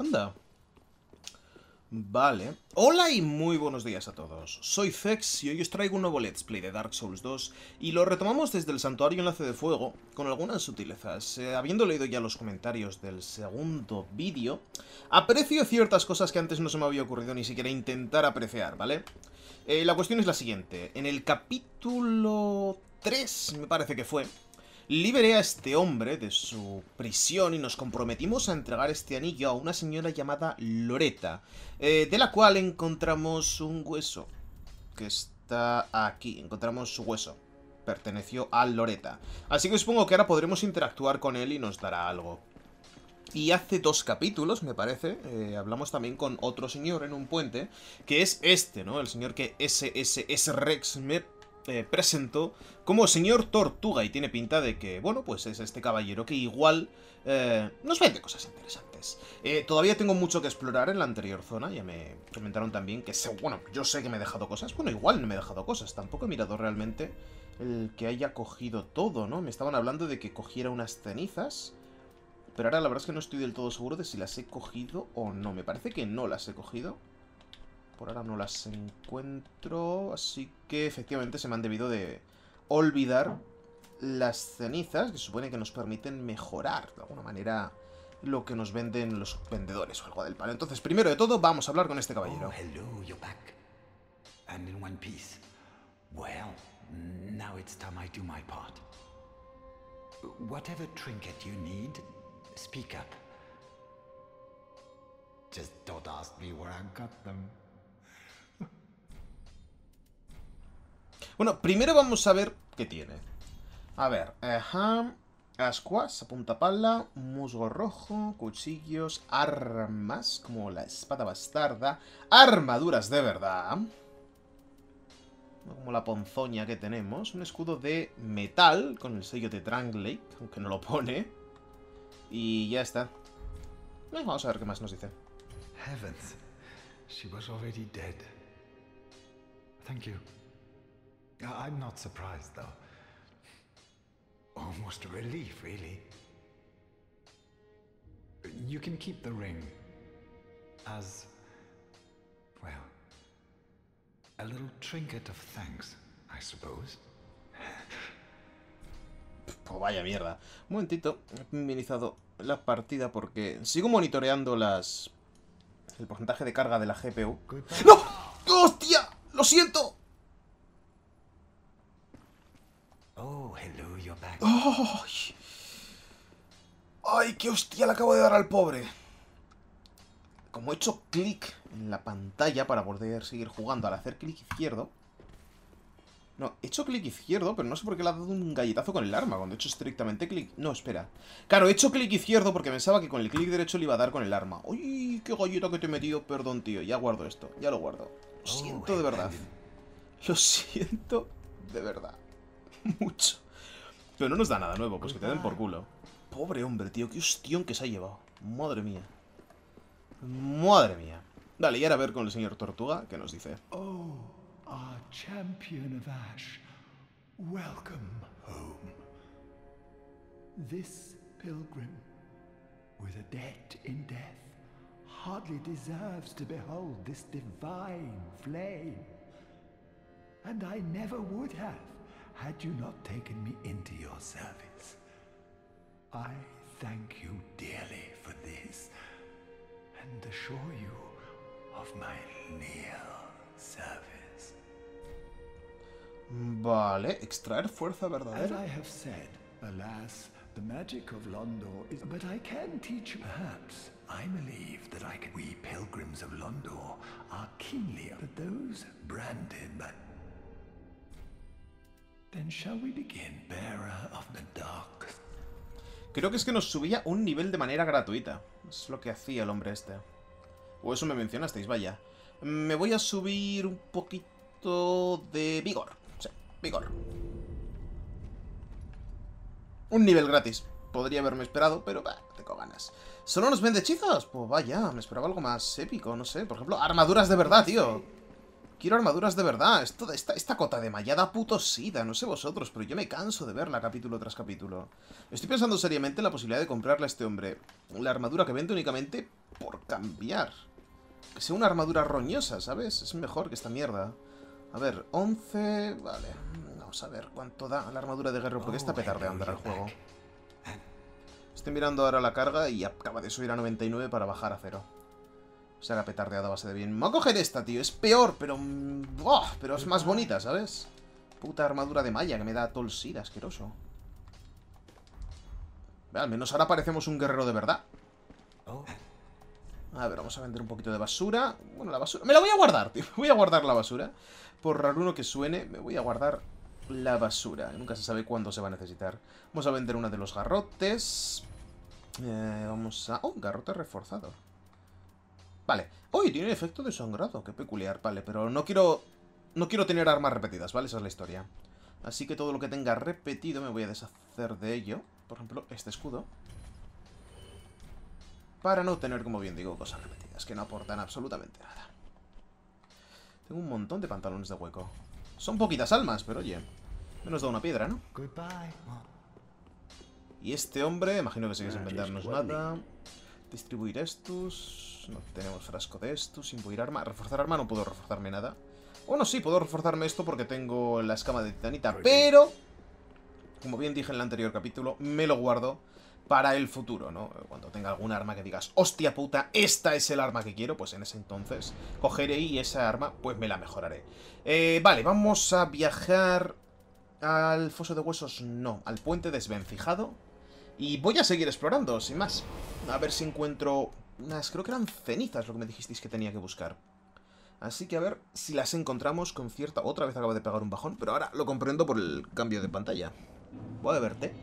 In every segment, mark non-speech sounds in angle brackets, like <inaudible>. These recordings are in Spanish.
Anda. Vale. Hola y muy buenos días a todos. Soy Fex y hoy os traigo un nuevo Let's Play de Dark Souls 2 y lo retomamos desde el Santuario Enlace de Fuego con algunas sutilezas. Eh, habiendo leído ya los comentarios del segundo vídeo, aprecio ciertas cosas que antes no se me había ocurrido ni siquiera intentar apreciar, ¿vale? Eh, la cuestión es la siguiente. En el capítulo 3, me parece que fue, Liberé a este hombre de su prisión y nos comprometimos a entregar este anillo a una señora llamada Loreta, eh, de la cual encontramos un hueso, que está aquí, encontramos su hueso, perteneció a Loreta. Así que supongo que ahora podremos interactuar con él y nos dará algo. Y hace dos capítulos, me parece, eh, hablamos también con otro señor en un puente, que es este, ¿no? El señor que SSS Rex eh, presentó como señor Tortuga y tiene pinta de que, bueno, pues es este caballero que igual eh, nos vende cosas interesantes. Eh, todavía tengo mucho que explorar en la anterior zona, ya me comentaron también que, bueno, yo sé que me he dejado cosas, bueno, igual no me he dejado cosas, tampoco he mirado realmente el que haya cogido todo, ¿no? Me estaban hablando de que cogiera unas cenizas, pero ahora la verdad es que no estoy del todo seguro de si las he cogido o no, me parece que no las he cogido. Por ahora no las encuentro, así que efectivamente se me han debido de olvidar las cenizas, que supone que nos permiten mejorar de alguna manera lo que nos venden los vendedores o algo del palo. Entonces, primero de todo, vamos a hablar con este caballero. Oh, hello, you're back. And in one piece. Well, now it's time I do my part. Whatever trinket you need, speak up. Just me where I got. Bueno, primero vamos a ver qué tiene. A ver, ajá. Ascuas, punta pala, musgo rojo, cuchillos, armas, como la espada bastarda, armaduras de verdad, como la ponzoña que tenemos, un escudo de metal con el sello de Lake, aunque no lo pone, y ya está. Vamos a ver qué más nos dice. Heavens. I'm not surprised, though. Almost a relief, really. You can keep the ring as, well, a little trinket of thanks, I suppose. Pues <laughs> vaya mierda. Un momentito, he minimizado la partida porque sigo monitoreando las... el porcentaje de carga de la GPU. ¡No! ¡Hostia! ¡Lo siento! ¡Ay! ¡Ay, qué hostia le acabo de dar al pobre! Como he hecho clic en la pantalla para poder seguir jugando al hacer clic izquierdo... No, he hecho clic izquierdo, pero no sé por qué le ha dado un galletazo con el arma, cuando he hecho estrictamente clic... No, espera. Claro, he hecho clic izquierdo porque pensaba que con el clic derecho le iba a dar con el arma. ¡Uy, qué galleta que te he metido! Perdón, tío, ya guardo esto, ya lo guardo. Lo siento de verdad. Lo siento de verdad. <laughs> Mucho. Pero no nos da nada nuevo, pues que te den por culo. Pobre hombre, tío, qué hostión que se ha llevado. Madre mía. Madre mía. Dale, y ahora a ver con el señor Tortuga, ¿qué nos dice? Oh, our champion of Ash. Welcome home. This pilgrim, with a debt in death, hardly deserves to behold this divine flame. And I never would have. had you not taken me into your service. I thank you dearly for this and assure you of my leal service. Vale, extraer fuerza verdadera. As I have said, alas, the magic of Londor is... But I can teach you, perhaps. I believe that I can... We pilgrims of Londor are keenly... Those branded Then shall we begin, bearer of the by Creo que es que nos subía un nivel de manera gratuita. Es lo que hacía el hombre este. O eso me mencionasteis, vaya. Me voy a subir un poquito de vigor. Sí, vigor. Un nivel gratis. Podría haberme esperado, pero bah, tengo ganas. ¿Solo nos vende hechizos? Pues vaya, me esperaba algo más épico, no sé. Por ejemplo, armaduras de verdad, tío. Quiero armaduras de verdad. Esto, esta, esta cota de mallada puto sida. No sé vosotros, pero yo me canso de verla capítulo tras capítulo. Estoy pensando seriamente en la posibilidad de comprarle a este hombre la armadura que vende únicamente por cambiar. Que sea una armadura roñosa, ¿sabes? Es mejor que esta mierda. A ver, 11... Vale. Vamos a ver cuánto da la armadura de guerrero, porque está petardeando ahora el juego. Estoy mirando ahora la carga y acaba de subir a 99 para bajar a cero. O sea, la petardeada base de bien. Me voy a coger esta, tío. Es peor, pero... ¡Oh! Pero es más bonita, ¿sabes? Puta armadura de malla que me da tolsida, asqueroso. Al menos ahora parecemos un guerrero de verdad. A ver, vamos a vender un poquito de basura. Bueno, la basura... Me la voy a guardar, tío. <laughs> Voy a guardar la basura. Por uno que suene, me voy a guardar la basura. Nunca se sabe cuándo se va a necesitar. Vamos a vender una de los garrotes. Eh, vamos a... Oh, garrote reforzado. Vale. ¡Uy! tiene efecto de sangrado. Qué peculiar. Vale, pero no quiero... No quiero tener armas repetidas, ¿vale? Esa es la historia. Así que todo lo que tenga repetido me voy a deshacer de ello. Por ejemplo, este escudo. Para no tener, como bien digo, cosas repetidas que no aportan absolutamente nada. Tengo un montón de pantalones de hueco. Son poquitas almas, pero oye. Menos da una piedra, ¿no? Y este hombre, imagino que sigue sin vendernos nada. Distribuir estos. No tenemos frasco de esto. Imbuir arma. Reforzar arma, no puedo reforzarme nada. Bueno, sí, puedo reforzarme esto porque tengo la escama de titanita. Pero, como bien dije en el anterior capítulo, me lo guardo para el futuro, ¿no? Cuando tenga algún arma que digas, hostia puta, esta es el arma que quiero, pues en ese entonces cogeré y esa arma, pues me la mejoraré. Eh, vale, vamos a viajar al foso de huesos, no, al puente desvencijado. Y voy a seguir explorando, sin más. A ver si encuentro unas, creo que eran cenizas lo que me dijisteis que tenía que buscar. Así que a ver si las encontramos con cierta... Otra vez acabo de pegar un bajón, pero ahora lo comprendo por el cambio de pantalla. Voy a verte.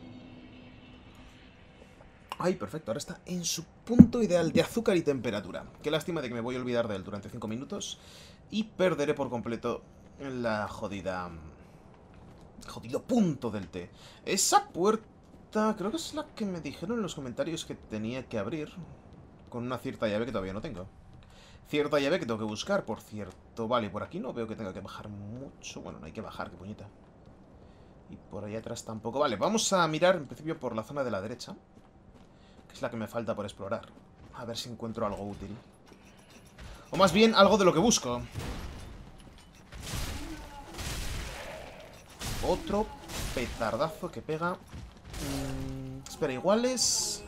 Ay, perfecto, ahora está en su punto ideal de azúcar y temperatura. Qué lástima de que me voy a olvidar de él durante 5 minutos y perderé por completo la jodida... Jodido punto del té. Esa puerta creo que es la que me dijeron en los comentarios que tenía que abrir con una cierta llave que todavía no tengo. Cierta llave que tengo que buscar, por cierto. Vale, por aquí no veo que tenga que bajar mucho. Bueno, no hay que bajar, qué puñeta. Y por ahí atrás tampoco. Vale, vamos a mirar en principio por la zona de la derecha. Que es la que me falta por explorar. A ver si encuentro algo útil. O más bien, algo de lo que busco. Otro petardazo que pega. Mm, espera, iguales...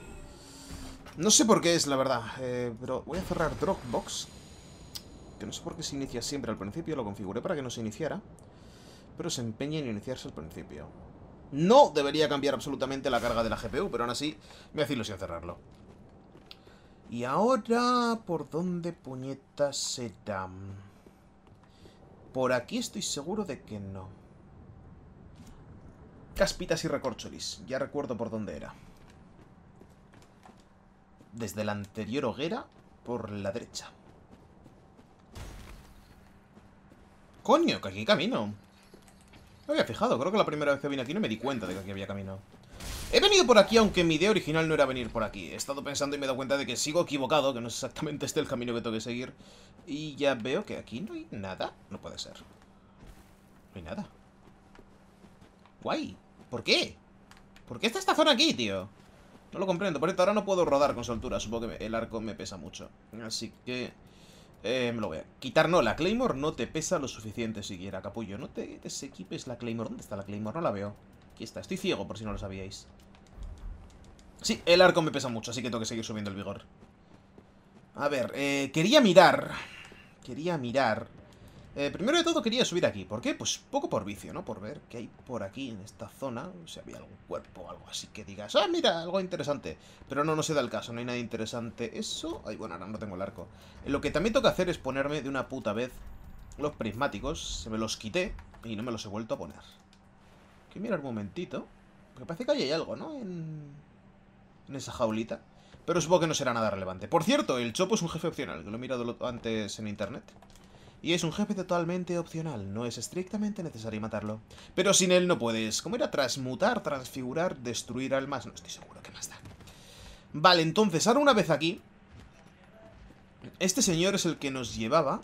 No sé por qué es, la verdad, eh, pero voy a cerrar Dropbox. Que no sé por qué se inicia siempre al principio, lo configuré para que no se iniciara. Pero se empeña en iniciarse al principio. No debería cambiar absolutamente la carga de la GPU, pero aún así me hace ilusión cerrarlo. Y ahora, ¿por dónde puñetas será? Por aquí estoy seguro de que no. Caspitas y recorcholis. Ya recuerdo por dónde era desde la anterior hoguera por la derecha. ¡Coño! Que aquí camino. No había fijado. Creo que la primera vez que vine aquí no me di cuenta de que aquí había camino. He venido por aquí, aunque mi idea original no era venir por aquí. He estado pensando y me he dado cuenta de que sigo equivocado, que no es exactamente este el camino que tengo que seguir. Y ya veo que aquí no hay nada. No puede ser. No hay nada. Guay. ¿Por qué? ¿Por qué está esta zona aquí, tío? No lo comprendo. Por esto ahora no puedo rodar con soltura. Supongo que el arco me pesa mucho. Así que... Eh, me lo voy a quitar. No, la Claymore no te pesa lo suficiente siquiera, capullo. No te desequipes la Claymore. ¿Dónde está la Claymore? No la veo. Aquí está. Estoy ciego, por si no lo sabíais. Sí, el arco me pesa mucho, así que tengo que seguir subiendo el vigor. A ver, eh, quería mirar... Quería mirar eh, primero de todo quería subir aquí. ¿Por qué? Pues poco por vicio, ¿no? Por ver qué hay por aquí en esta zona. Si había algún cuerpo o algo así que digas, ah, mira, algo interesante. Pero no, no se da el caso, no hay nada interesante. Eso... Ay, bueno, ahora no tengo el arco. Eh, lo que también que hacer es ponerme de una puta vez los prismáticos. Se me los quité y no me los he vuelto a poner. Que mirar un momentito. Porque parece que ahí hay algo, ¿no? En, en esa jaulita. Pero supongo que no será nada relevante. Por cierto, el Chopo es un jefe opcional, que lo he mirado antes en internet. Y es un jefe totalmente opcional, no es estrictamente necesario matarlo. Pero sin él no puedes. ¿Cómo era? Transmutar, transfigurar, destruir almas. No estoy seguro, ¿qué más da? Vale, entonces, ahora una vez aquí... Este señor es el que nos llevaba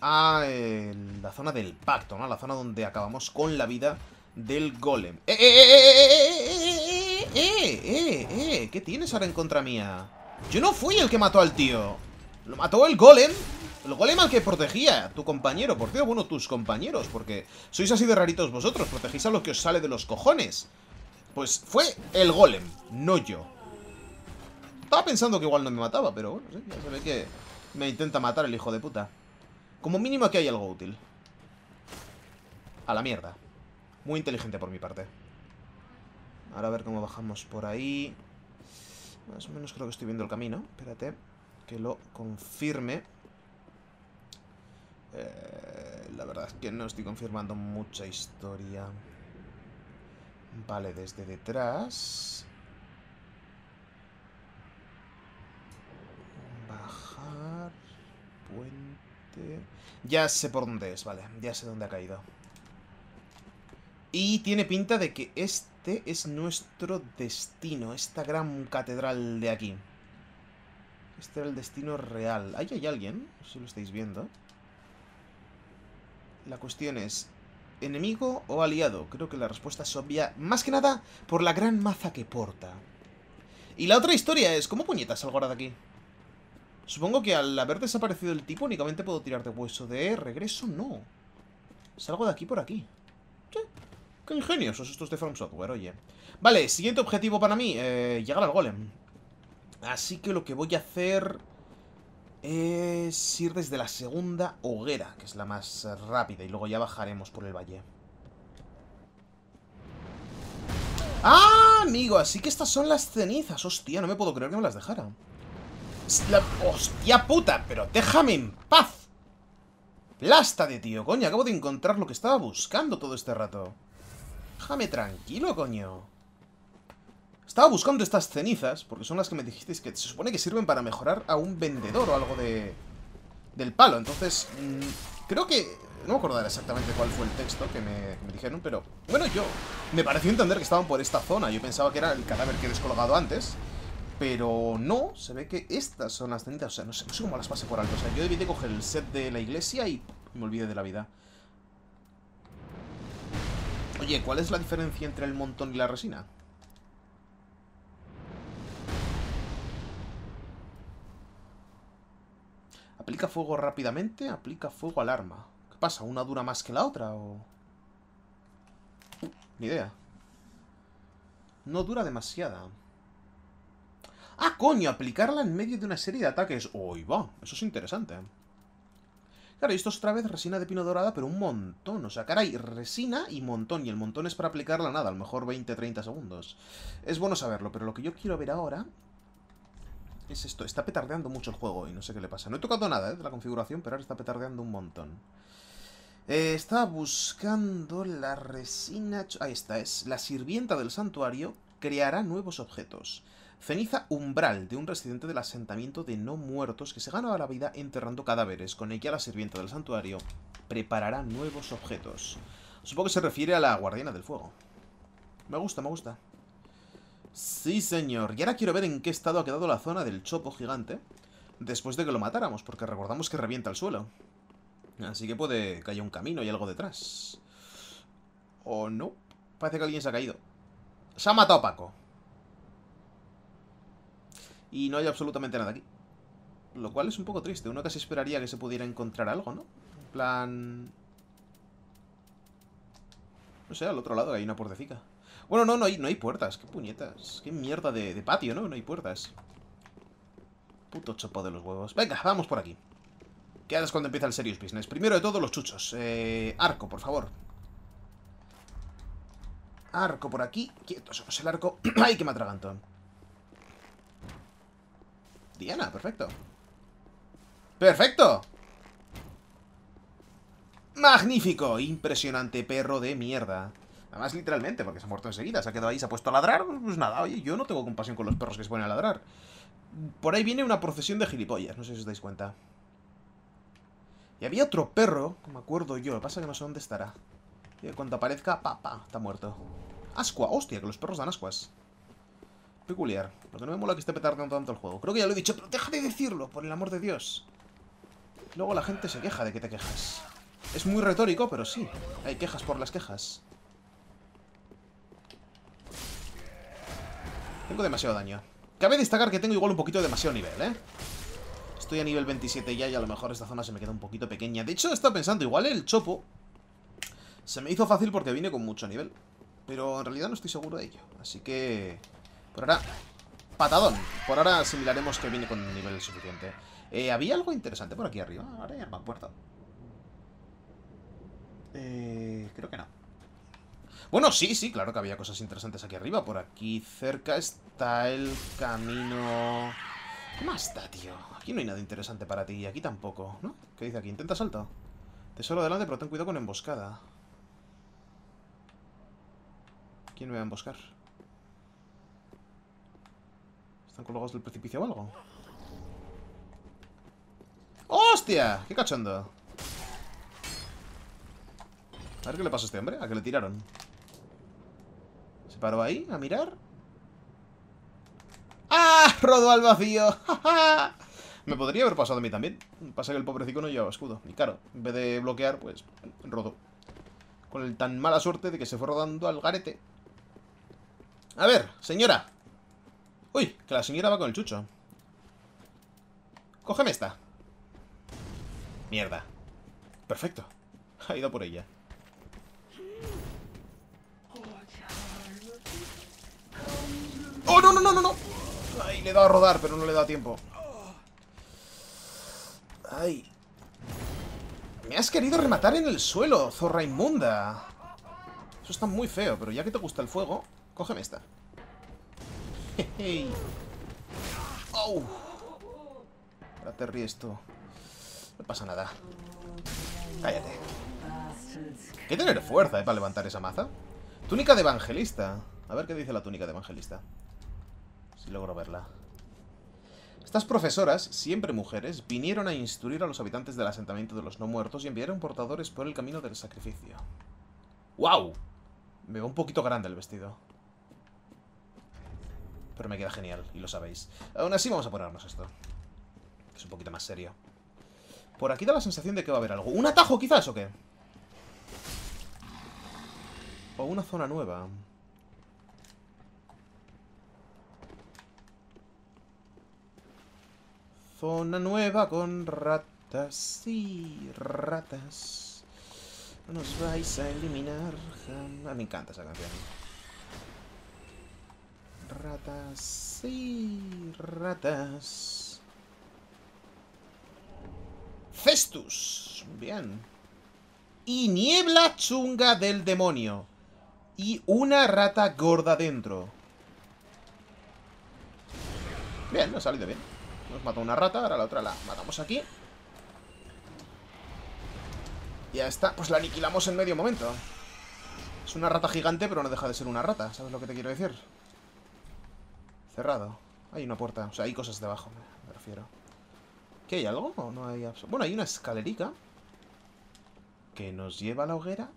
a eh, la zona del pacto, ¿no? La zona donde acabamos con la vida del golem. ¡Eh, eh, eh, eh, eh, eh, eh, eh! ¿Qué tienes ahora en contra mía? Yo no fui el que mató al tío. Lo mató el golem. El golem al que protegía tu compañero. Por cierto, bueno, tus compañeros. Porque sois así de raritos vosotros. Protegís a lo que os sale de los cojones. Pues fue el golem, no yo. Estaba pensando que igual no me mataba, pero bueno, sí, ya se ve que me intenta matar el hijo de puta. Como mínimo aquí hay algo útil. A la mierda. Muy inteligente por mi parte. Ahora a ver cómo bajamos por ahí. Más o menos creo que estoy viendo el camino. Espérate. Que lo confirme. Eh, la verdad es que no estoy confirmando mucha historia. Vale, desde detrás. Bajar. Puente. Ya sé por dónde es, vale. Ya sé dónde ha caído. Y tiene pinta de que este es nuestro destino. Esta gran catedral de aquí. Este era el destino real. ¿Ahí hay alguien? Si lo estáis viendo. La cuestión es, ¿enemigo o aliado? Creo que la respuesta es obvia. Más que nada, por la gran maza que porta. Y la otra historia es, ¿cómo puñetas salgo ahora de aquí? Supongo que al haber desaparecido el tipo únicamente puedo tirar de hueso. De regreso, no. Salgo de aquí por aquí. Sí. Qué ingeniosos estos de From Software, oye. Vale, siguiente objetivo para mí. Eh, llegar al golem. Así que lo que voy a hacer... Es ir desde la segunda hoguera, que es la más rápida, y luego ya bajaremos por el valle. ¡Ah, amigo! Así que estas son las cenizas. Hostia, no me puedo creer que me las dejara. La... ¡Hostia puta! Pero déjame en paz. de tío, coño. Acabo de encontrar lo que estaba buscando todo este rato. Déjame tranquilo, coño. Estaba buscando estas cenizas, porque son las que me dijisteis que se supone que sirven para mejorar a un vendedor o algo de... Del palo, entonces... Mmm, creo que... No me acuerdo exactamente cuál fue el texto que me, que me, dijeron, pero... Bueno, yo... Me pareció entender que estaban por esta zona. Yo pensaba que era el cadáver que he descolgado antes. Pero no, se ve que estas son las cenizas. O sea, no sé, no sé cómo las pasé por alto. O sea, yo debí de coger el set de la iglesia y me olvidé de la vida. Oye, ¿cuál es la diferencia entre el montón y la resina? ¿Aplica fuego rápidamente? ¿Aplica fuego al arma? ¿Qué pasa? ¿Una dura más que la otra o...? ni idea. No dura demasiada. ¡Ah, coño! Aplicarla en medio de una serie de ataques. ¡Uy, va! Eso es interesante. Claro, esto es otra vez resina de pino dorada, pero un montón. O sea, caray, resina y montón. Y el montón es para aplicarla nada, a lo mejor 20-30 segundos. Es bueno saberlo, pero lo que yo quiero ver ahora es esto. Está petardeando mucho el juego y no sé qué le pasa. No he tocado nada ¿eh? de la configuración, pero ahora está petardeando un montón. Eh, estaba buscando la resina... Ahí está, es la sirvienta del santuario creará nuevos objetos. Ceniza umbral de un residente del asentamiento de no muertos que se ganaba la vida enterrando cadáveres. Con ella la sirvienta del santuario preparará nuevos objetos. Supongo que se refiere a la guardiana del fuego. Me gusta, me gusta. Sí, señor. Y ahora quiero ver en qué estado ha quedado la zona del chopo gigante después de que lo matáramos, porque recordamos que revienta el suelo. Así que puede que haya un camino y algo detrás. ¿O no? Parece que alguien se ha caído. Se ha matado Paco. Y no hay absolutamente nada aquí. Lo cual es un poco triste. Uno casi esperaría que se pudiera encontrar algo, ¿no? En plan... No sé, al otro lado hay una puertecica. Bueno, no, no hay, no hay puertas. Qué puñetas. Qué mierda de, patio, ¿no? No hay puertas. Puto chopo de los huevos. Venga, vamos por aquí. Que ahora es cuando empieza el serious business. Primero de todo, los chuchos. Eh, arco, por favor. Arco por aquí. Quieto, eso no es el arco. <clears throat> ¡Ay, que me! Diana, perfecto. ¡Perfecto! ¡Magnífico! Impresionante perro de mierda. Además, literalmente, porque se ha muerto enseguida. Se ha quedado ahí, se ha puesto a ladrar. Pues nada, oye, yo no tengo compasión con los perros que se ponen a ladrar. Por ahí viene una procesión de gilipollas, no sé si os dais cuenta. Y había otro perro, me acuerdo yo, lo que pasa es que no sé dónde estará. Y cuando aparezca, pa, pa, está muerto. Ascua, hostia, que los perros dan ascuas. Peculiar. Lo que no me mola que esté petardando tanto el juego. Creo que ya lo he dicho, pero deja de decirlo, por el amor de Dios. Luego la gente se queja de que te quejas. Es muy retórico, pero sí. Hay quejas por las quejas. Tengo demasiado daño. Cabe destacar que tengo igual un poquito de demasiado nivel, ¿eh? Estoy a nivel 27 ya y a lo mejor esta zona se me queda un poquito pequeña. De hecho, he estado pensando, igual el chopo se me hizo fácil porque vine con mucho nivel. Pero en realidad no estoy seguro de ello. Así que... Por ahora... Patadón. Por ahora asimilaremos que viene con nivel suficiente. Eh, había algo interesante por aquí arriba. Ahora ya me puerta. Eh, creo que no. Bueno, sí, sí, claro que había cosas interesantes aquí arriba. Por aquí cerca está el camino... ¿Qué más está, tío? Aquí no hay nada interesante para ti. Y aquí tampoco, ¿no? ¿Qué dice aquí? Intenta salto. Tesoro delante, pero ten cuidado con emboscada. ¿Quién me va a emboscar? ¿Están colgados del precipicio o algo? ¡Hostia! ¡Qué cachondo! A ver qué le pasa a este hombre. ¿A qué le tiraron? ¿Se paró ahí a mirar? ¡Ah! Rodó al vacío. <laughs> Me podría haber pasado a mí también. Pasa que el pobrecito no llevaba escudo. Y claro, en vez de bloquear, pues rodó. Con el tan mala suerte de que se fue rodando al garete. A ver, señora. Uy, que la señora va con el chucho. Cógeme esta. Mierda. Perfecto. Ha ido por ella. ¡Oh, no, no, no, no, no! Ay, le he dado a rodar, pero no le he dado tiempo. Ay. Me has querido rematar en el suelo, zorra inmunda. Eso está muy feo, pero ya que te gusta el fuego, cógeme esta. Hey. ¡Oh! Ahora te ríes tú. No pasa nada. Cállate. Hay que tener fuerza, ¿eh? Para levantar esa maza. Túnica de evangelista. A ver qué dice la túnica de evangelista. Si logro verla. Estas profesoras, siempre mujeres, vinieron a instruir a los habitantes del asentamiento de los no muertos y enviaron portadores por el camino del sacrificio. ¡Wow! Me va un poquito grande el vestido. Pero me queda genial, y lo sabéis. Aún así vamos a ponernos esto. es un poquito más serio. Por aquí da la sensación de que va a haber algo. ¿Un atajo quizás o qué? O una zona nueva. Zona nueva con ratas y ratas. No nos vais a eliminar. Ah, me encanta esa canción. Ratas y ratas. Festus. Bien. Y niebla chunga del demonio. Y una rata gorda dentro. Bien, ha salido bien. Nos mató una rata, ahora la otra la matamos aquí. Ya está, pues la aniquilamos en medio momento. Es una rata gigante, pero no deja de ser una rata, ¿sabes lo que te quiero decir? Cerrado. Hay una puerta, o sea, hay cosas debajo, me refiero. ¿Qué hay algo? ¿O no hay Bueno, hay una escalerica que nos lleva a la hoguera.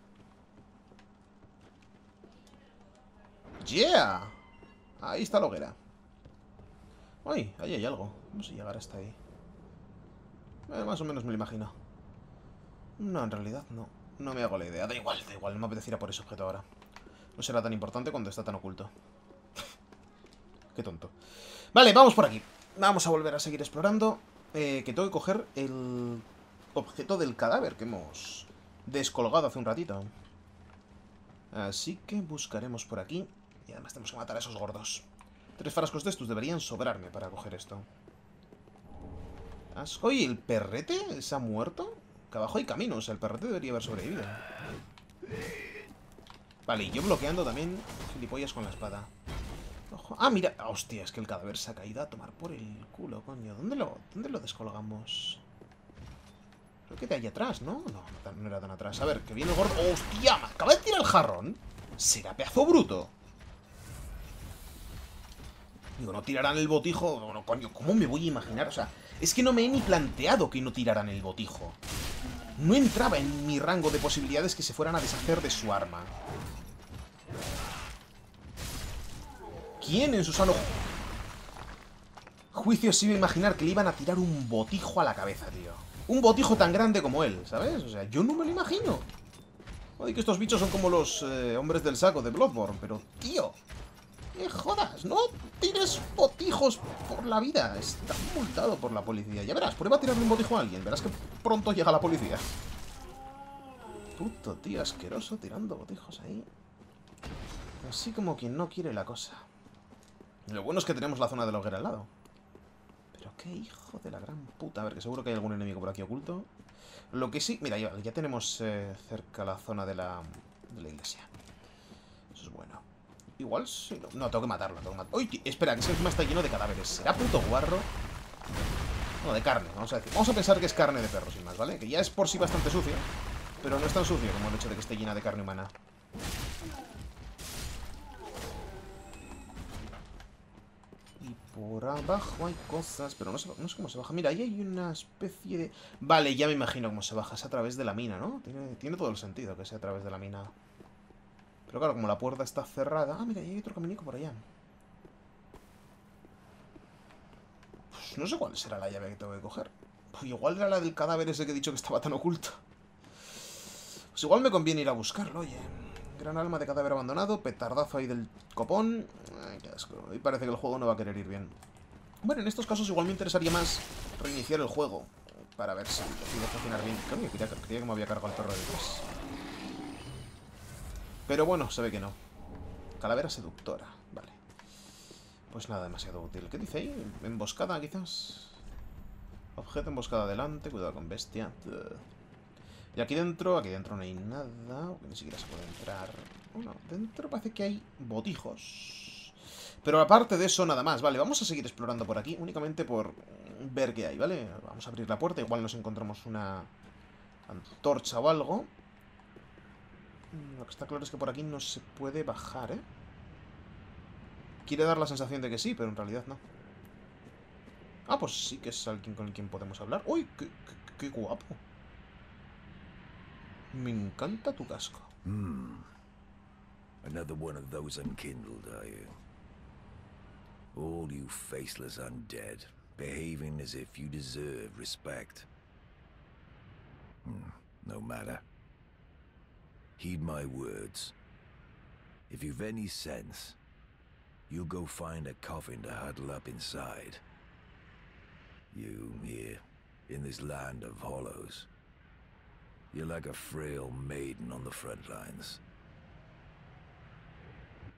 ¡Yeah! Ahí está la hoguera. Uy, ahí hay algo. Vamos a llegar hasta ahí. Eh, más o menos me lo imagino. No, en realidad no. No me hago la idea. Da igual, da igual. No me apetece por ese objeto ahora. No será tan importante cuando está tan oculto. <laughs> Qué tonto. Vale, vamos por aquí. Vamos a volver a seguir explorando. Eh, que tengo que coger el objeto del cadáver que hemos descolgado hace un ratito. Así que buscaremos por aquí. Y además tenemos que matar a esos gordos. Tres frascos de estos deberían sobrarme para coger esto. ¿Y el perrete se ha muerto? Que abajo hay caminos, el perrete debería haber sobrevivido. Vale, y yo bloqueando también gilipollas con la espada. Ah, mira. Hostia, es que el cadáver se ha caído a tomar por el culo, coño. ¿Dónde lo, dónde lo descolgamos? Creo que de ahí atrás, ¿no? No, no era tan atrás. A ver, que viene el gordo. ¡Hostia! ¿Me acaba de tirar el jarrón? ¿Será pedazo bruto? Digo, no tirarán el botijo. Bueno, coño, ¿cómo me voy a imaginar? O sea, es que no me he ni planteado que no tiraran el botijo. No entraba en mi rango de posibilidades que se fueran a deshacer de su arma. ¿Quién en su sano juicio se iba a imaginar que le iban a tirar un botijo a la cabeza, tío? un botijo tan grande como él, ¿sabes? O sea, yo no me lo imagino. Oye, que estos bichos son como los eh, hombres del saco de Bloodborne, pero, tío, ¡Me jodas! ¡No tires botijos por la vida! Está multado por la policía. Ya verás, prueba a tirarle un botijo a alguien. Verás que pronto llega la policía. Puto tío asqueroso tirando botijos ahí. Así como quien no quiere la cosa. Lo bueno es que tenemos la zona de la hoguera al lado. Pero qué hijo de la gran puta. A ver, que seguro que hay algún enemigo por aquí oculto. Lo que sí... Mira, ya, ya tenemos eh, cerca la zona de la, de la iglesia. Eso es bueno. Igual sí. No, tengo que matarlo. Tengo. Uy, espera, que es que encima está lleno de cadáveres. ¿Será puto guarro? No, de carne, vamos a decir. Vamos a pensar que es carne de perro, sin más, ¿vale? Que ya es por sí bastante sucio. Pero no es tan sucio como el hecho de que esté llena de carne humana. Y por abajo hay cosas, pero no sé, no sé cómo se baja. Mira, ahí hay una especie de... Vale, ya me imagino cómo se baja. Es a través de la mina, ¿no? Tiene todo el sentido que sea a través de la mina. Pero claro, como la puerta está cerrada... Ah, mira, hay otro caminico por allá. Pues no sé cuál será la llave que tengo que coger. Pues igual era la del cadáver ese que he dicho que estaba tan oculto. Pues igual me conviene ir a buscarlo, oye. Gran alma de cadáver abandonado, petardazo ahí del copón. Ay, qué asco. Y parece que el juego no va a querer ir bien. Bueno, en estos casos igual me interesaría más reiniciar el juego. Para ver si decide funcionar bien. Coño, creía, creía que me había cargado el perro detrás. Pero bueno, se ve que no. Calavera seductora. Vale. Pues nada demasiado útil. ¿Qué dice ahí? ¿Emboscada, quizás? Objeto emboscada adelante. Cuidado con bestia. Y aquí dentro, aquí dentro no hay nada. Ni siquiera se puede entrar. Dentro parece que hay botijos. Pero aparte de eso, nada más. Vale, vamos a seguir explorando por aquí. Únicamente por ver qué hay, ¿vale? Vamos a abrir la puerta. Igual nos encontramos una antorcha o algo. Lo que está claro es que por aquí no se puede bajar, ¿eh? Quiere dar la sensación de que sí, pero en realidad no. Ah, pues sí que es alguien con quien podemos hablar. ¡Uy! ¡Qué, qué, qué guapo! Me encanta tu casco. Hmm. Another one of those unkindled, are you? All you faceless undead, behaving as if you deserve respect. Hmm. No matter. Heed my words. If you've any sense, you'll go find a coffin to huddle up inside. You, here, in this land of hollows. You're like a frail maiden on the front lines.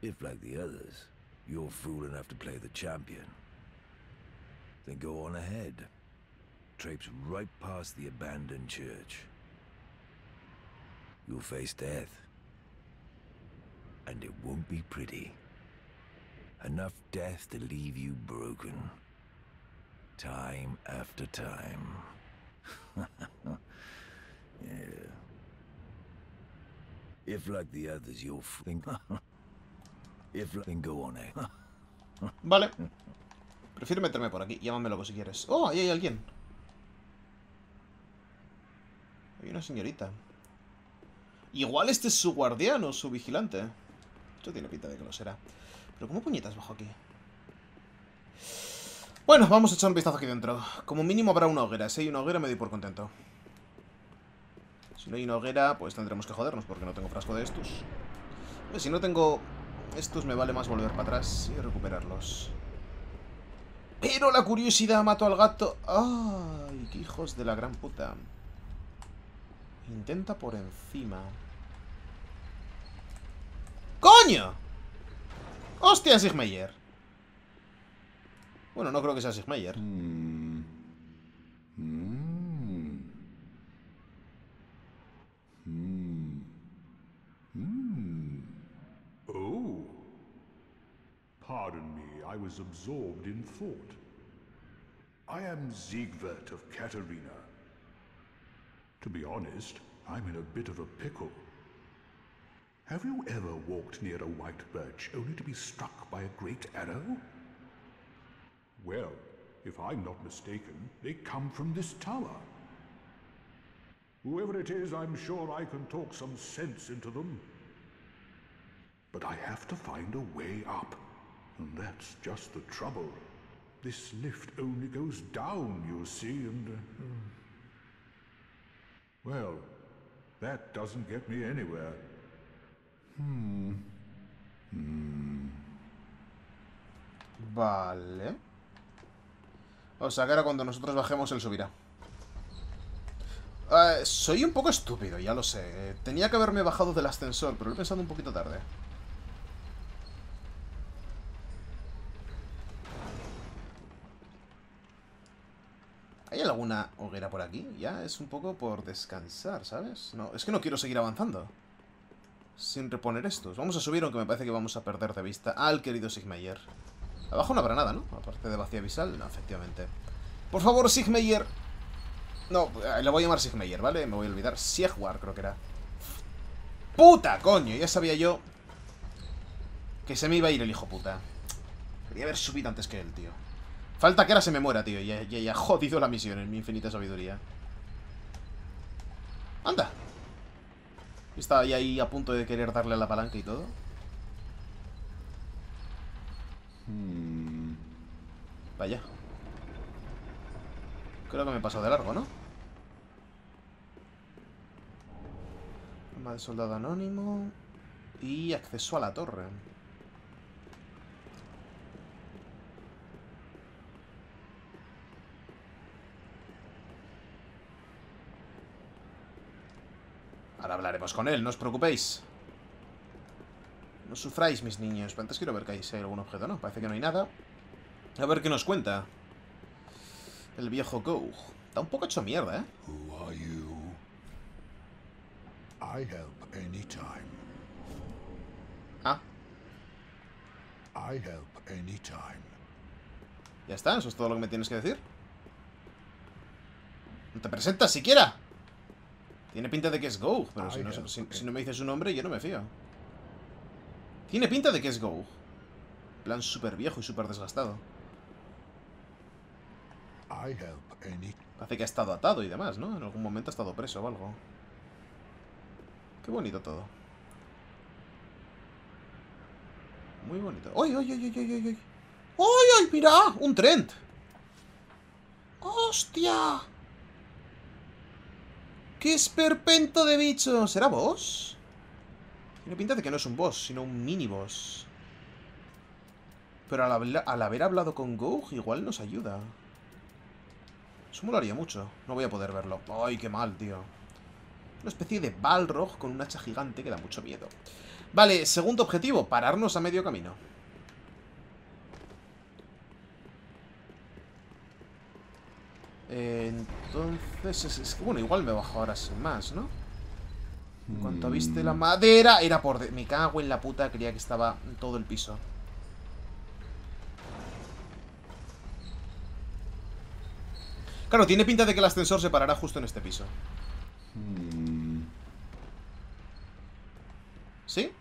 If, like the others, you're fool enough to play the champion, then go on ahead. Traipse right past the abandoned church. You'll face death. And it won't be pretty. Enough death to leave you broken. Time after time. <laughs> yeah. If like the others, you'll think. <laughs> If then go on eh. <laughs> Vale. Prefiero meterme por aquí. Llámame loco si quieres. Oh, ahí hay alguien. Hay una señorita. Igual este es su guardián o su vigilante. Esto tiene pinta de que lo será. Pero ¿cómo puñetas bajo aquí? Bueno, vamos a echar un vistazo aquí dentro. Como mínimo habrá una hoguera. Si hay una hoguera me doy por contento. Si no hay una hoguera, pues tendremos que jodernos porque no tengo frasco de estos. Si no tengo estos, me vale más volver para atrás y recuperarlos. Pero la curiosidad mató al gato. ¡Ay, qué hijos de la gran puta! Intenta por encima. ¡Coño! ¡Hostia, Sigmeyer! Bueno, no creo que sea Sigmeyer. Mm. Mm. Mm. Oh. Pardon me, I was absorbed in thought. I am Siegwart of Katarina. To be honest, I'm in a bit of a pickle. Have you ever walked near a white birch only to be struck by a great arrow? Well, if I'm not mistaken, they come from this tower. Whoever it is, I'm sure I can talk some sense into them. But I have to find a way up. And that's just the trouble. This lift only goes down, you see, and... Uh, Well, that doesn't get me anywhere. Vale. O sea que ahora cuando nosotros bajemos él subirá. Eh, soy un poco estúpido, ya lo sé. Tenía que haberme bajado del ascensor, pero lo he pensado un poquito tarde. ¿Hay alguna hoguera por aquí? Ya es un poco por descansar, ¿sabes? No, es que no quiero seguir avanzando. Sin reponer estos. Vamos a subir, aunque me parece que vamos a perder de vista al querido Sigmeyer. Abajo no habrá nada, ¿no? Aparte de vacía visal, no, efectivamente. Por favor, Sigmeyer. No, eh, le voy a llamar Sigmeyer, ¿vale? Me voy a olvidar. Siegwar, creo que era. ¡Puta, coño! Ya sabía yo que se me iba a ir el hijo puta. Quería haber subido antes que él, tío. Falta que ahora se me muera, tío. Ya, ya, ya jodido la misión en mi infinita sabiduría. Anda. Estaba ya ahí a punto de querer darle a la palanca y todo. Vaya. Creo que me he pasado de largo, ¿no? Arma de soldado anónimo. Y acceso a la torre. Ahora hablaremos con él, no os preocupéis. No sufráis, mis niños. Pero antes quiero ver que hay, si hay algún objeto, ¿no? Parece que no hay nada. A ver qué nos cuenta. El viejo Go. Está un poco hecho mierda, ¿eh? Who are you? I help anytime. Ah, I help anytime. ya está. Eso es todo lo que me tienes que decir. No te presentas siquiera. Tiene pinta de que es Go, pero si no, si- si no me dices su nombre, yo no me fío. Tiene pinta de que es Go. Plan súper viejo y súper desgastado. Parece que ha estado atado y demás, ¿no? En algún momento ha estado preso o algo. Qué bonito todo. Muy bonito. ¡Ay, ay, ay, ay, ay, ay! ¡Ay, ay! ay mira ¡Un Trent! ¡Hostia! ¡Qué esperpento de bicho! ¿Será boss? Tiene pinta de que no es un boss, sino un mini boss. Pero al, haber hablado con Goug, igual nos ayuda. Eso molaría mucho. No voy a poder verlo. ¡Ay, qué mal, tío! Una especie de Balrog con un hacha gigante que da mucho miedo. Vale, segundo objetivo, pararnos a medio camino. Eh, entonces, es, es que bueno, igual me bajo ahora sin más, ¿no? En cuanto viste la madera, era por... de- Me cago en la puta, creía que estaba en todo el piso. Claro, tiene pinta de que el ascensor se parará justo en este piso. ¿Sí?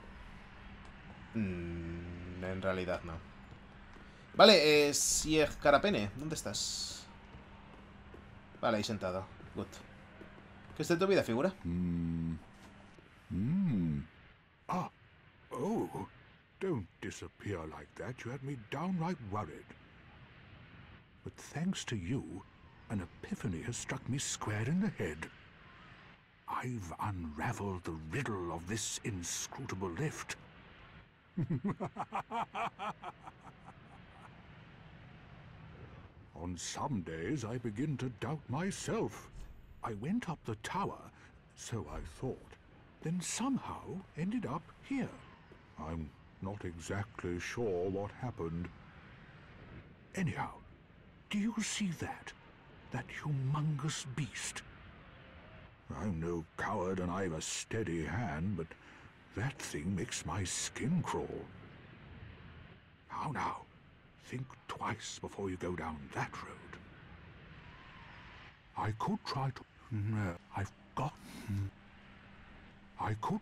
Mm, en realidad no. Vale, eh, Sieg Carapene, ¿dónde estás? Vale, ahí sentado. Good. ¿Qué es de tu vida, figura? Ah. Oh. Don't disappear like that. You had me downright worried. But thanks to you, an epiphany has struck me square in the head. I've unraveled the riddle of this inscrutable lift. <laughs> On some days I begin to doubt myself. I went up the tower, so I thought, then somehow ended up here. I'm not exactly sure what happened. Anyhow, do you see that? That humongous beast? I'm no coward and I've a steady hand, but that thing makes my skin crawl. How now? Think twice before you go down that road. I could try to... No, I've got... I could...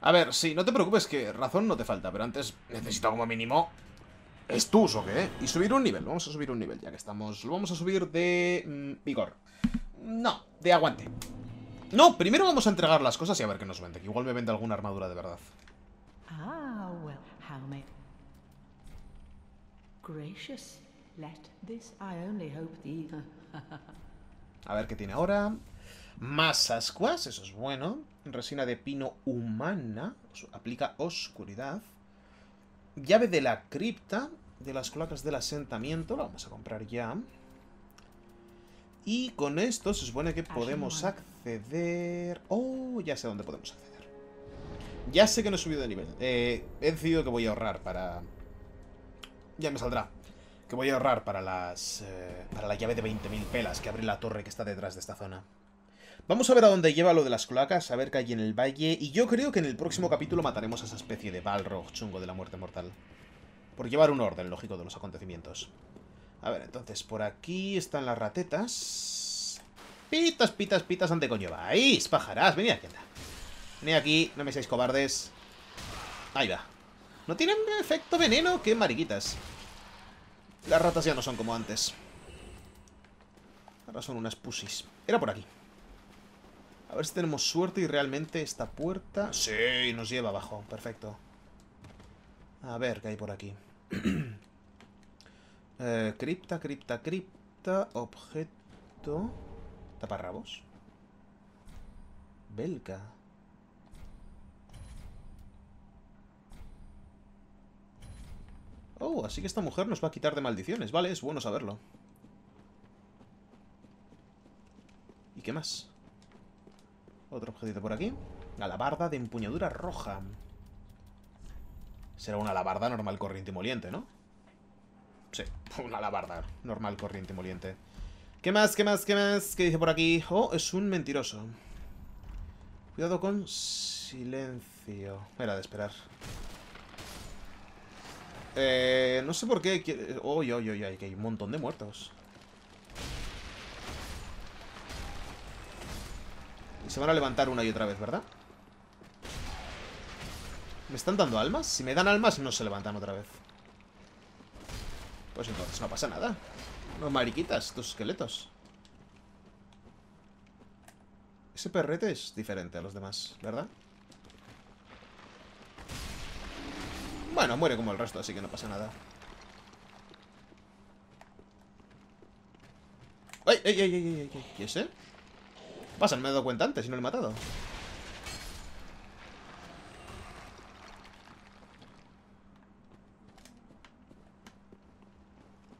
A ver, sí, no te preocupes que razón no te falta, pero antes necesito como mínimo estus o qué, y subir un nivel. Vamos a subir un nivel, ya que estamos. Lo vamos a subir de mm, vigor. No, de aguante. No, primero vamos a entregar las cosas y a ver qué nos vende, que igual me vende alguna armadura de verdad. Ah, well, how may. Gracious, let this, I only hope the. <laughs> A ver qué tiene ahora. Más ascuas, eso es bueno. Resina de pino humana. Aplica oscuridad. Llave de la cripta. De las cloacas del asentamiento. La vamos a comprar ya. Y con esto se supone que podemos acceder... Oh, ya sé dónde podemos acceder. Ya sé que no he subido de nivel. Eh, he decidido que voy a ahorrar para... Ya me saldrá. Que voy a ahorrar para las... Eh, para la llave de 20.000 pelas que abre la torre que está detrás de esta zona. Vamos a ver a dónde lleva lo de las cloacas, a ver qué hay en el valle. Y yo creo que en el próximo capítulo mataremos a esa especie de Balrog chungo de la muerte mortal. Por llevar un orden lógico de los acontecimientos. A ver, entonces, por aquí están las ratetas. Pitas, pitas, pitas, ¿dónde coño vais? Pájaras, venid aquí, anda. Venid aquí, no me seáis cobardes. Ahí va. ¿No tienen efecto veneno? ¡Qué mariquitas! Las ratas ya no son como antes. Ahora son unas pusis. Era por aquí. A ver si tenemos suerte y realmente esta puerta... Sí, nos lleva abajo. Perfecto. A ver qué hay por aquí. <clears throat> Eh, cripta, cripta, cripta. Objeto. Taparrabos. Belka. Oh, así que esta mujer nos va a quitar de maldiciones. Vale, es bueno saberlo. ¿Y qué más? Otro objetito por aquí. La alabarda de empuñadura roja. Será una alabarda normal, corriente y moliente, ¿no? Sí, <laughs> una alabarda normal, corriente y moliente. ¿Qué más, qué más, qué más? ¿Qué dice por aquí? Oh, es un mentiroso. Cuidado con silencio. Era de esperar. Eh, no sé por qué... Uy, uy, uy, que hay un montón de muertos. Y se van a levantar una y otra vez, ¿verdad? ¿Me están dando almas? Si me dan almas, no se levantan otra vez. Pues entonces no pasa nada. No mariquitas, estos esqueletos. Ese perrete es diferente a los demás, ¿verdad? Bueno, muere como el resto, así que no pasa nada. ¡Ay, ay, ay, ay, ay! ay! ¿Y ese? ¿Qué pasa? No me he dado cuenta antes y no lo he matado.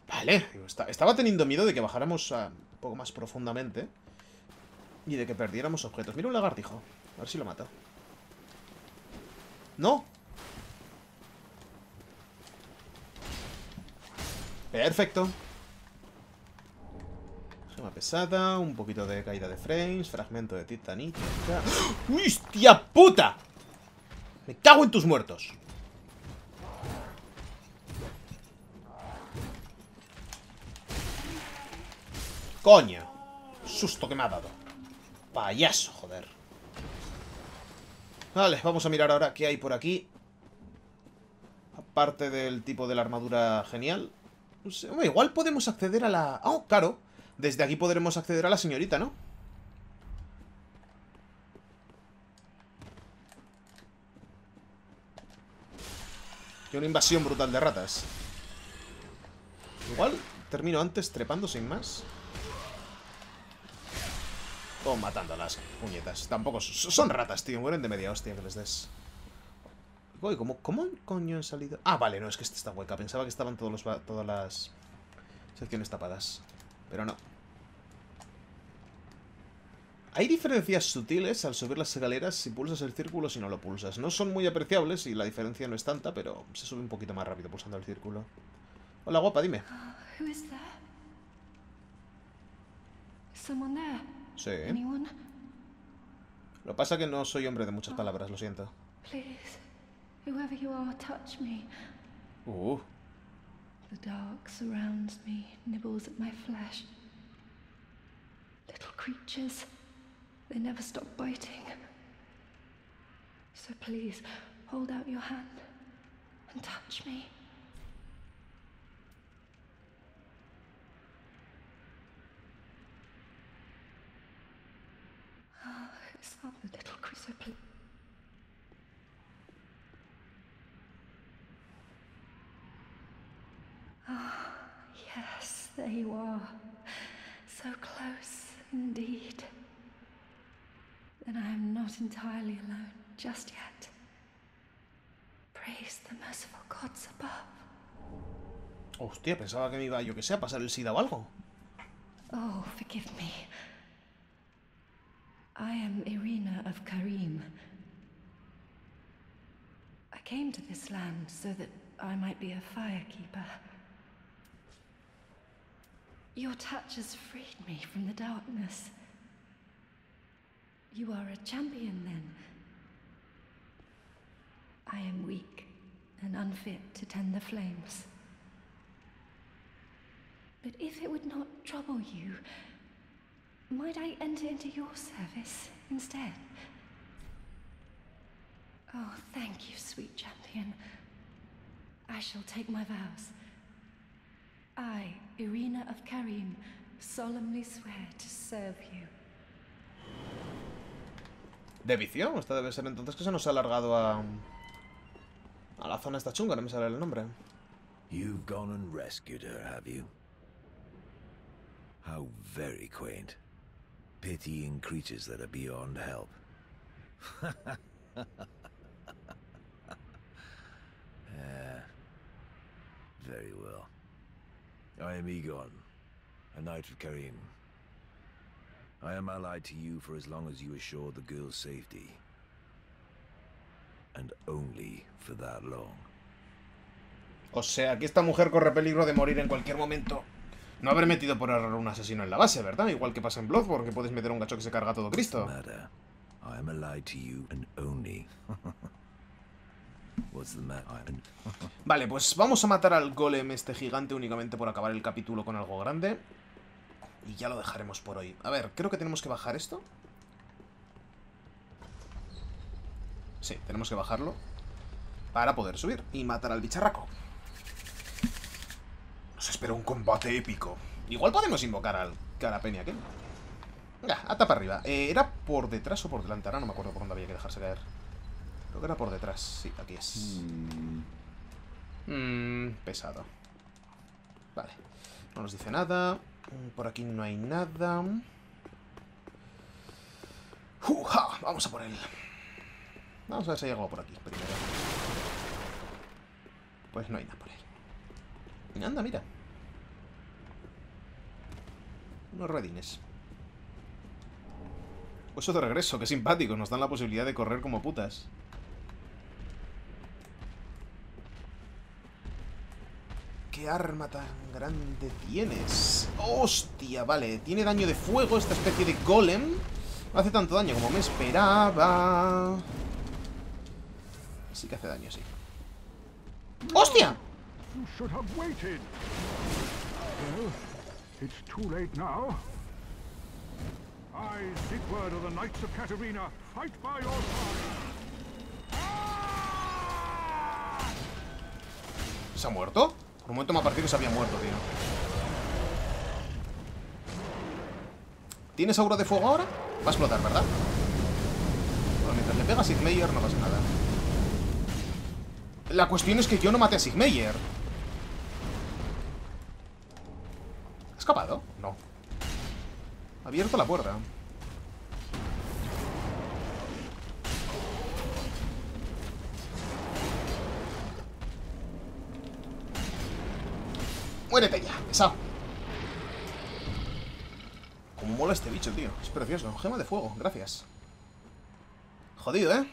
Vale, estaba teniendo miedo de que bajáramos un poco más profundamente y de que perdiéramos objetos. Mira un lagartijo. A ver si lo mata. ¡No! Perfecto. Gema pesada, un poquito de caída de frames, fragmento de titanita. ¡Hostia puta! Me cago en tus muertos. Coño. Susto que me ha dado. Payaso, joder. Vale, vamos a mirar ahora qué hay por aquí. Aparte del tipo de la armadura genial. Igual podemos acceder a la... Oh, claro. Desde aquí podremos acceder a la señorita, ¿no? Y una invasión brutal de ratas. Igual termino antes trepando sin más. O matando a las puñetas. Tampoco son ratas, tío. Mueren de media hostia que les des. ¿Cómo, ¿cómo coño han salido? Ah, vale, no, es que esta está hueca. Pensaba que estaban todos los, todas las secciones tapadas. Pero no. Hay diferencias sutiles al subir las escaleras si pulsas el círculo si no lo pulsas. No son muy apreciables y la diferencia no es tanta, pero se sube un poquito más rápido pulsando el círculo. Hola, guapa, dime. Sí. Lo pasa que no soy hombre de muchas palabras, lo siento. Please, whoever you are, touch me. Oh. The dark surrounds me, nibbles at my flesh. Little creatures, they never stop biting. So please, hold out your hand and touch me. Ah, it's not the little chrysople. Ah, yes, there you are. So close, indeed. Then I am not entirely alone just yet. Praise the merciful gods above. Hostia, pensaba que me iba, yo que sé, a pasar el SIDA o algo. Oh, forgive me. I am Irina of Karim. I came to this land so that I might be a firekeeper. Your touch has freed me from the darkness. You are a champion, then. I am weak and unfit to tend the flames. But if it would not trouble you, might I enter into your service instead? Oh, thank you, sweet champion. I shall take my vows. I, Irina of Karim, solemnly swear to serve you. ¿De vicio? Esta debe ser entonces que se nos ha alargado a... A la zona esta chunga, no me sale el nombre. You've gone and rescued her, have you? How very quaint. Pitying creatures that are beyond help. Ah, <laughs> very well. I am Egon, a knight of Karim. I am allied to you for as long as you assure the girl's safety. And only for that long. O sea, que esta mujer corre peligro de morir en cualquier momento. No haber metido por error un asesino en la base, ¿verdad? Igual que pasa en Bloodborne, que puedes meter un gacho que se carga a todo Cristo. matter? <laughs> Vale, pues vamos a matar al golem este gigante únicamente por acabar el capítulo con algo grande. Y ya lo dejaremos por hoy. A ver, creo que tenemos que bajar esto. Sí, tenemos que bajarlo. Para poder subir y matar al bicharraco. Nos espera un combate épico. Igual podemos invocar al carapeni aquel. Venga, ata para arriba. Eh, ¿Era por detrás o por delante? Ahora no me acuerdo por dónde había que dejarse caer. Creo que era por detrás. Sí, aquí es. Mmm, pesado. Vale. No nos dice nada. Mm, Por aquí no hay nada. ¡Uja! Vamos a por él. Vamos a ver si hay algo por aquí primero. Pues no hay nada por él. Anda, mira. Unos redines. Pues de regreso, qué simpático. Nos dan la posibilidad de correr como putas. ¿Qué arma tan grande tienes? ¡Hostia! Vale, tiene daño de fuego esta especie de golem. No hace tanto daño como me esperaba. Sí que hace daño, sí. ¡Hostia! ¿Se ha muerto? Por un momento me ha parecido que se había muerto, tío. ¿Tienes aura de fuego ahora? Va a explotar, ¿verdad? Bueno, mientras le pega a Sigmeyer no pasa nada. La cuestión es que yo no maté a Sigmeyer. ¿Ha escapado? No. Ha abierto la puerta. Este bicho, tío. Es precioso. Gema de fuego, gracias. Jodido, ¿eh?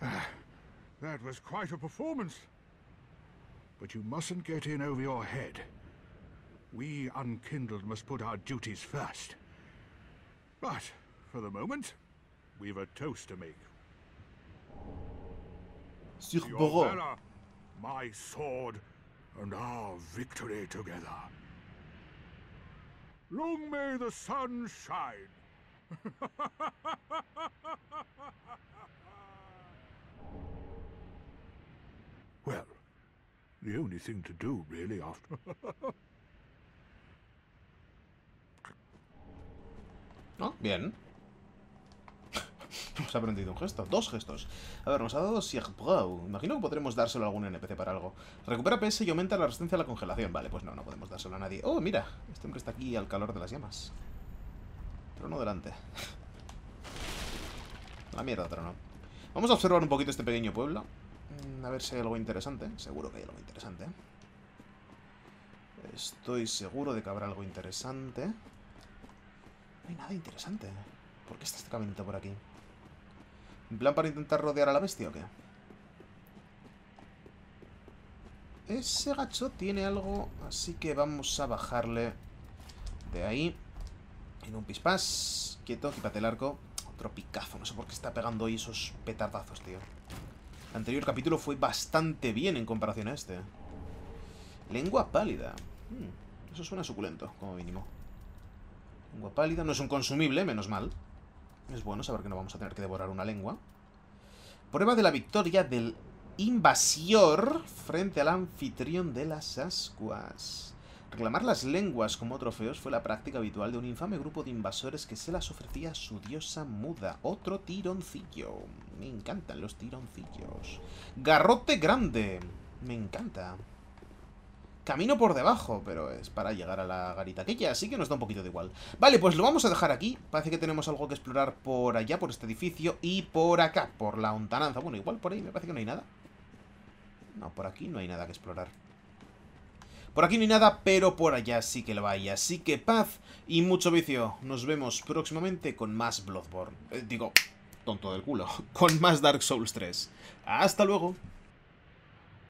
<sighs> That was quite a performance. But you mustn't get in over your head. We unkindled must put our duties first. But, for the moment, we've a toast to make. Your valor, my sword, and our victory together. Long may the sun shine. <laughs> well, the only thing to do, really, after. ¿No? <laughs> Oh, bien. <laughs> Hemos aprendido un gesto. Dos gestos. A ver, nos ha dado Siegbrow. Imagino que podremos dárselo a algún NPC para algo. Recupera PS y aumenta la resistencia a la congelación. Vale, pues no, no podemos dárselo a nadie. Oh, mira. Este hombre está aquí al calor de las llamas. Trono delante. La mierda, trono. Vamos a observar un poquito este pequeño pueblo. Mm, A ver si hay algo interesante. Seguro que hay algo interesante. Estoy seguro de que habrá algo interesante. No hay nada interesante. ¿Por qué está este caminito por aquí? ¿En plan para intentar rodear a la bestia o qué? Ese gacho tiene algo, así que vamos a bajarle de ahí. En un pispás. Quieto, quítate el arco. Otro picazo, no sé por qué está pegando ahí esos petardazos, tío. El anterior capítulo fue bastante bien en comparación a este. Lengua pálida. Hmm, eso suena suculento, como mínimo. Lengua pálida. No es un consumible, menos mal. Es bueno saber que no vamos a tener que devorar una lengua. Prueba de la victoria del invasior frente al anfitrión de las ascuas. Reclamar las lenguas como trofeos fue la práctica habitual de un infame grupo de invasores que se las ofrecía a su diosa muda. Otro tironcillo. Me encantan los tironcillos. Garrote grande. Me encanta. Camino por debajo, pero es para llegar a la garita aquella, así que nos da un poquito de igual. Vale, pues lo vamos a dejar aquí. Parece que tenemos algo que explorar por allá, por este edificio, y por acá, por la hontananza. Bueno, igual por ahí me parece que no hay nada. No, por aquí no hay nada que explorar. Por aquí no hay nada, pero por allá sí que lo hay. Así que paz y mucho vicio. Nos vemos próximamente con más Bloodborne. Eh, digo, tonto del culo. <laughs> Con más Dark Souls 3. Hasta luego.